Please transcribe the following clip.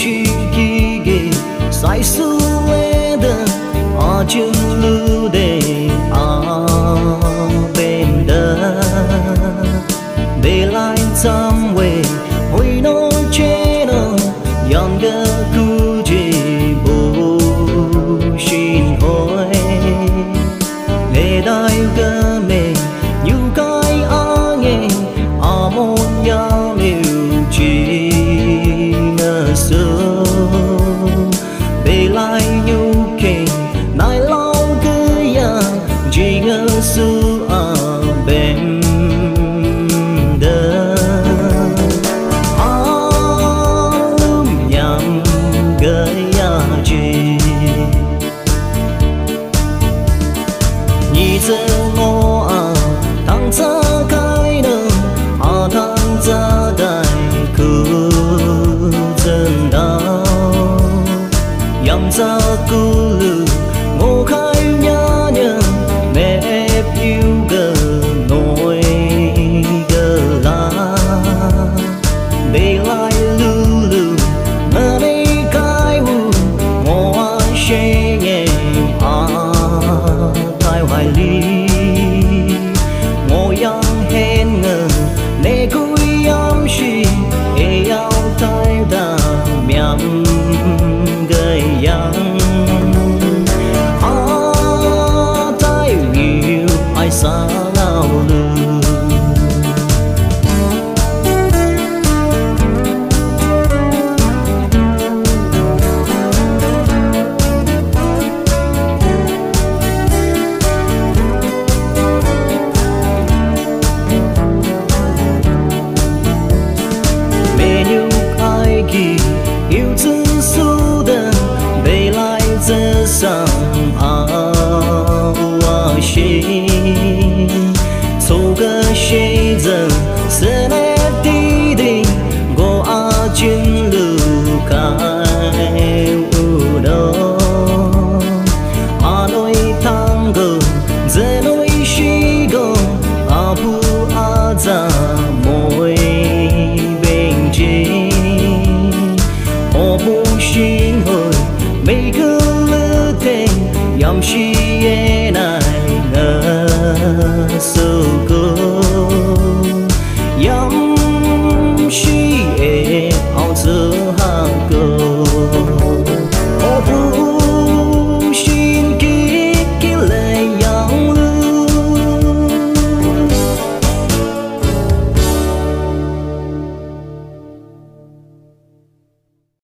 chi ki ge sai su le de a chun lu de a bên de ganso sun so